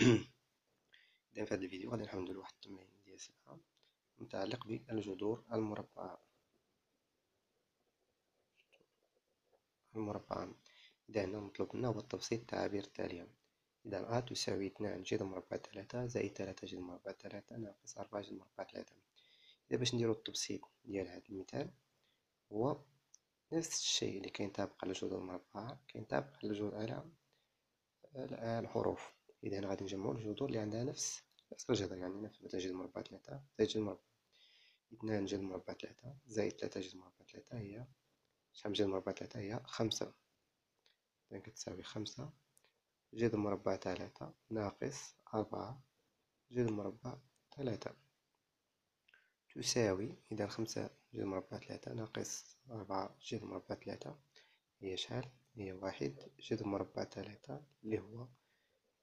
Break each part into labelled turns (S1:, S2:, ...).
S1: إذا في هذا الفيديو غادي نحاول نديرو واحد التمرين ديال سبعة متعلق بالجذور المربعة. المربعة إذا هنا مطلوب منا هو التبسيط التعابير التالية. إذا أ تساوي اثنان جذر مربع ثلاثة زائد ثلاثة جذر مربع ثلاثة ناقص أربعة جذر مربع ثلاثة. إذا باش نديرو التبسيط ديال هذا المثال هو نفس الشيء اللي كينطبق على الجذور المربعة كينطبق على على الحروف. إذا غادي نجمعو الجذور اللي عندها نفس نفس الجذر يعني نفس مثلا جذر مربع ثلاثة زائد جذر مربع اثنان جذر مربع ثلاثة زائد ثلاثة جذر مربع ثلاثة هي شحال من جذر مربع ثلاثة هي خمسة إذا كتساوي خمسة جذر مربع ثلاثة ناقص أربعة جذر مربع ثلاثة تساوي إذا خمسة جذر مربع ثلاثة ناقص أربعة جذر مربع ثلاثة هي شحال هي واحد جذر مربع ثلاثة اللي هو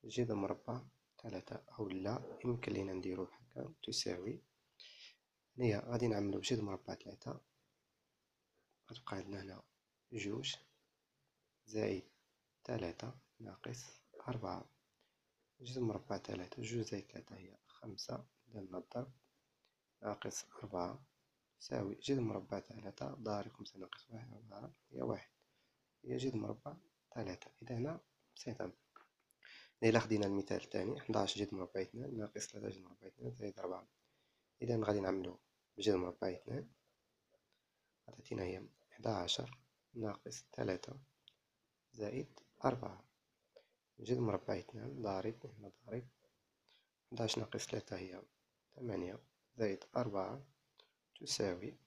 S1: جذر مربع ثلاثة أو لا يمكن لينا نديرو هكا تساوي هي غادي نعملو بجذر مربع ثلاثة. غتبقى عندنا هنا جوج زائد ثلاثة ناقص أربعة. جذر مربع ثلاثة جوج زائد ثلاثة هي خمسة. درنا الضرب ناقص أربعة تساوي جذر مربع ثلاثة. ضارب خمسة ناقص واحد أربعة هي واحد. هي جذر مربع ثلاثة. إذا هنا بسيطة إلا خدينا المثال الثاني حداش جذر مربع اثنان ناقص ثلاثة جذر مربع اثنان زائد أربعة إذا غادي نعملو بجذر مربع اثنان عطاتينا هي حداشر ناقص ثلاثة زائد أربعة. جذر مربع اثنان ضارب هنا ضارب. حداش ناقص ثلاثة هي ثمانية زائد أربعة تساوي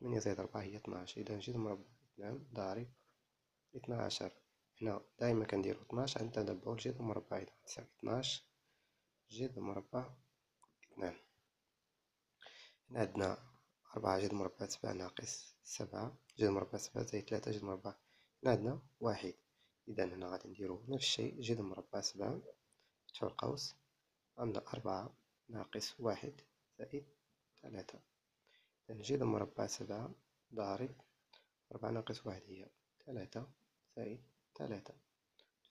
S1: ثمانية زائد أربعة هي اثناش إذا جذر مربع اثنان ضارب اثنا عشر هنا دايما كنديرو اثناش عند تتبع الجذر مربع إذا تساوي اثناش جذر مربع اثنان هنا عندنا أربعة جذر مربع سبعة ناقص سبعة جذر مربع سبعة زائد ثلاثة جذر مربع هنا عندنا واحد. إذا هنا غادي نديرو نفس الشيء جذر مربع سبعة فتحو القوس عندنا أربعة ناقص واحد زائد ثلاثة إذا جذر مربع سبعة ضارب أربعة ناقص واحد هي ثلاثة زائد ثلاثة.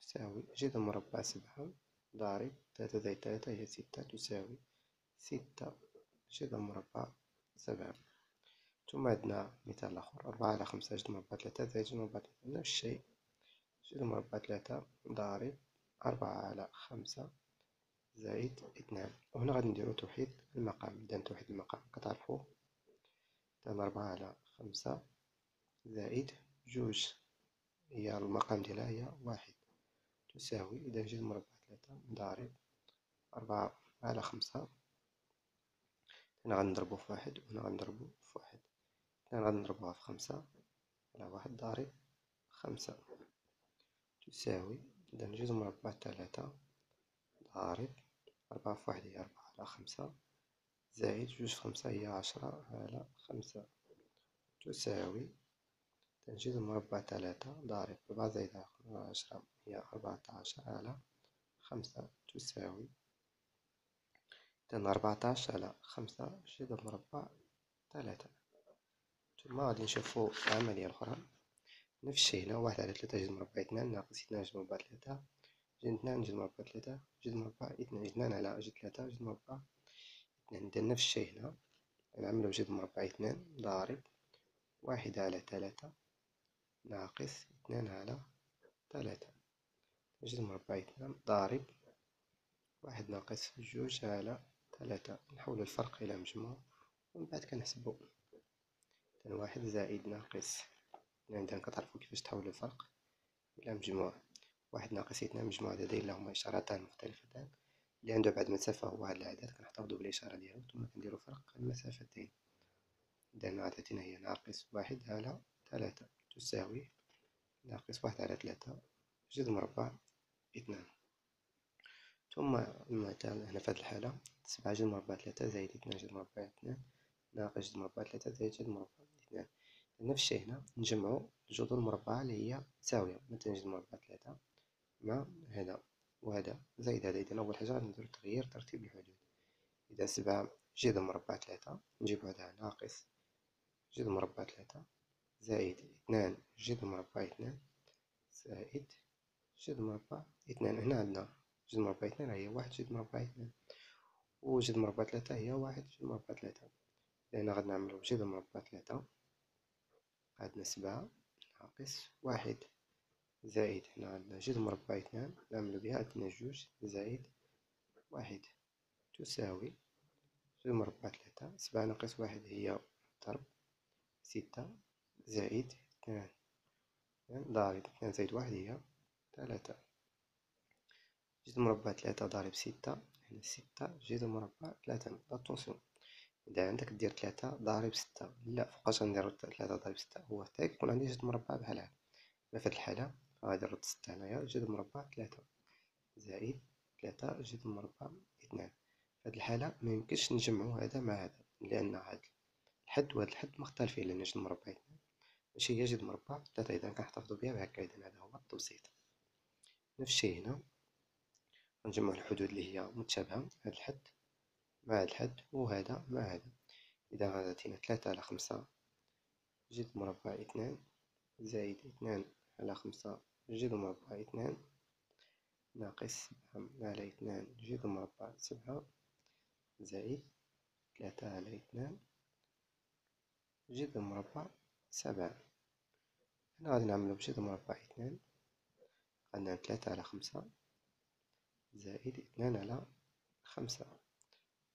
S1: تساوي جذر مربع سبعة ضارب ثلاثة زائد ثلاثة هي ستة. تساوي ستة جذر مربع سبعة. ثم عندنا مثال آخر. أربعة على خمسة جذر مربع ثلاثة زائد جذر مربع ثلاثة. نفس الشيء. جذر مربع ثلاثة ضارب أربعة على خمسة زائد اثنان. وهنا غادي نديرو توحيد المقام. إذا توحيد المقام كتعرفو. أربعة على خمسة زائد جوج. هي المقام ديالها هي واحد تساوي إذا جذر مربع ثلاثة ضارب أربعة على خمسة هنا غادي نضربو في واحد وهنا غادي نضربو في واحد هنا غادي نضربوها في خمسة على واحد ضارب خمسة تساوي إذا جذر مربع ثلاثة ضارب أربعة في واحد هي أربعة على خمسة زائد جوج في خمسة هي عشرة على خمسة تساوي جذر مربع ثلاثة ضارب أربعة زائد عشرة هي أربعة عشر على خمسة تساوي إذن أربعتاش على خمسة جذر مربع ثلاثة ثم غادي نشوفو العملية الأخرى. نفس الشيء هنا واحد على ثلاثة جذر مربع اثنان ناقص اثنان جذر مربع ثلاثة جذر اثنان جذر مربع ثلاثة جذر مربع اثنان اثنان على جذر ثلاثة جذر مربع اثنان. إذا نفس الشيء هنا. نعملو بجذر مربع اثنان ضارب واحد على ثلاثة ناقص اثنان على ثلاثة. جذر مربع اثنان ضارب واحد ناقص جوج على ثلاثة. نحول الفرق إلى مجموع ومن بعد كنحسبو إذن واحد زائد ناقص اثنان إذا كتعرفو كيفاش تحولو الفرق إلى مجموع. واحد ناقص اثنان مجموع عددين لهما إشارتان مختلفتان. اللي عنده بعد مسافة هو هاد العدد كنحتفظو بالإشارة ديالو ثم كنديرو فرق المسافتين. إذا عطاتنا هي ناقص واحد على ثلاثة. تساوي ناقص واحد على ثلاثة جذر مربع اثنان. ثم المثال هنا في هذه الحالة سبعة جذر مربع ثلاثة زائد اثنان جذر مربع اثنان ناقص جذر مربع ثلاثة زائد جذر مربع اثنان. نفس الشيء هنا نجمعو الجذور المربعة اللي هي متساوية مثلا جذر مربع ثلاثة مع هذا وهذا زائد هذا. إذا أول حاجة نديرو تغيير ترتيب الحدود. إذا سبعة جذر مربع ثلاثة نجيب هذا ناقص جذر مربع ثلاثة زائد اثنان جذر مربع اثنان زائد جذر مربع اثنان. هنا عندنا جذر مربع اثنان هي واحد جذر مربع اثنان. وجذر مربع ثلاثة هي واحد جذر مربع ثلاثة. لأن غادي نعملو جذر مربع ثلاثة. عندنا سبعة ناقص واحد. زائد هنا عندنا جذر مربع اثنان نعملو بها عندنا جوج زائد واحد. تساوي جذر مربع ثلاثة سبعة ناقص واحد هي ضرب ستة. زائد اثنان. ضارب اثنان زائد واحد هي ثلاثة. جذر مربع ثلاثة ضارب ستة يعني ستة جذر مربع ثلاثة اتونسيون إذا عندك دير ثلاثة ضارب ستة. لا فوقاش غنديرو ثلاثة ضارب ستة. هو حتى يكون عندي جذر مربع بحال هاد في هاد الحالة غادي نرد ستة هنايا جذر مربع ثلاثة زائد ثلاثة جذر مربع اثنان. في هاد الحالة ميمكنش نجمعو هذا مع هذا لأن هاد الحد وهاد الحد مختلفين لأن جذر مربع اثنان. ماشي جذر مربع ثلاثة إذا كنحتفظو بها بهكا إذا هذا هو التبسيط نفس الشيء هنا. نجمع الحدود اللي هي متشابهة هاد الحد مع هاد الحد وهذا مع هذا. إذا غادي تعطينا ثلاثة على خمسة جذر مربع اثنان زائد اثنان على خمسة جذر مربع اثنان ناقص سبعة على اثنان جذر مربع سبعة زائد ثلاثة على اثنان جذر مربع سبعة. هنا غادي نعملو بجذر مربع اثنان. عندنا ثلاثة على خمسة. زائد اثنان على خمسة.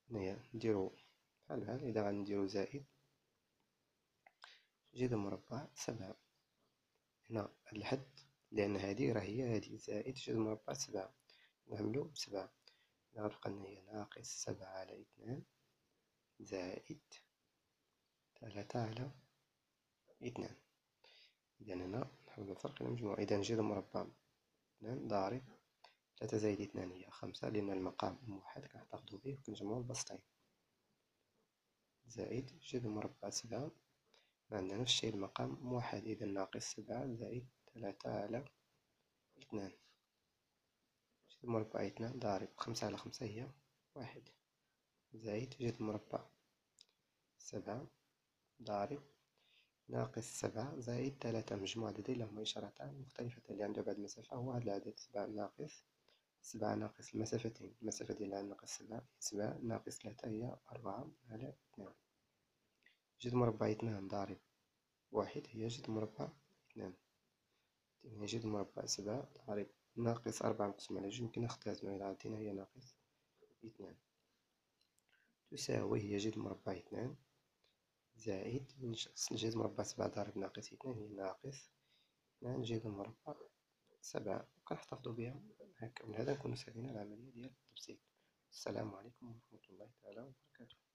S1: هنايا نديرو بحال بحال. إذا غنديرو زائد جذر مربع سبعة. هنا هاد الحد لأن هادي راه هي هادي زائد جذر مربع سبعة. نعملو بسبعة. غتبقى لنا هي ناقص سبعة على اثنان. زائد ثلاثة على اثنان. إذا هنا نحول الفرق إلى مجموع. إذا جذر مربع اثنان ضارب ثلاثة زائد اثنان هي خمسة لأن المقام موحد كنحتفظو به وكنجمعو البسطين زائد جذر مربع سبعة عندنا نفس الشيء المقام موحد. إذا ناقص سبعة زائد ثلاثة على اثنان. جذر مربع اثنان ضارب خمسة على خمسة هي واحد. زائد جذر مربع سبعة ضارب ناقص سبعة زائد ثلاثة مجموع عددين لهما إشارتان مختلفتان اللي عنده بعد المسافة هو هذا العدد سبعة ناقص سبعة ناقص المسافتين المسافة ديال ناقص سبعة سبعة ناقص ثلاثة هي أربعة على اثنان جذر مربع اثنان ضارب واحد هي جذر مربع اثنان هي جذر مربع سبعة ضارب ناقص أربعة مقسوم على جوج يمكن نختازلو إذا عطينا هي ناقص اثنان تساوي هي جذر مربع اثنان زائد جذر مربع سبعة ضارب ناقص اثنان هي ناقص اثنان جذر مربع سبعة وكنحتفظو بها. هكا من هذا نكونو سالينا العملية ديال التبسيط. السلام عليكم ورحمة الله تعالى وبركاته.